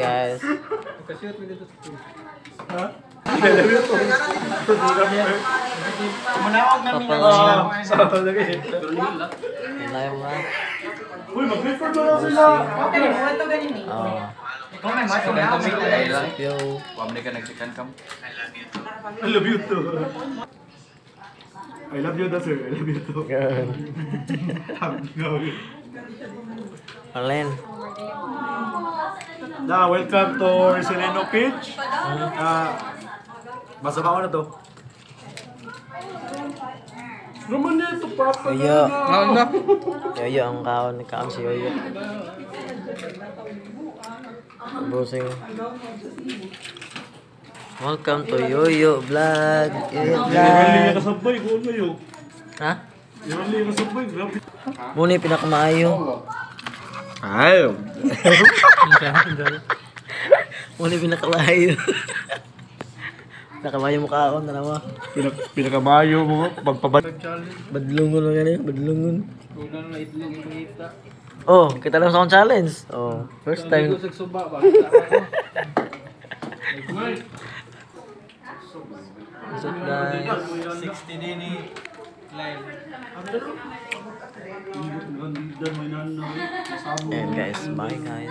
guys. Manawag namin yung mga sa talaga eh. Layo mo lang. Uy, mag-refer mo lang sila. Okay, mura to ganyan eh. Oo. Ikaw na, mas na kami. I love you. Pamili ka nagsikan kam. I love you too. I love you too. I love you daw sir. I love you too. Good. Arlen. Na, welcome to Resileno Pitch. Ah, basa ka na to. Naman niya ito, papa. Yo. Ano na? Yoyo ang kaon ni kaon si Yoyo. Busing. Welcome to Yoyo Vlog. Yoyo Vlog. ka sabay, kung ano. Ha? Muna yung pinakamaayo. Ay, Muna yung pinakamaayo. Nakamayo mo kaon na naman. pinak pinakamayo mo, pagpabat. Badlungon lang yan eh. Badlungon. Oh, kita lang sa akong challenge. Oh, first time. What's up guys? 60 din eh. Live. And guys, bye guys.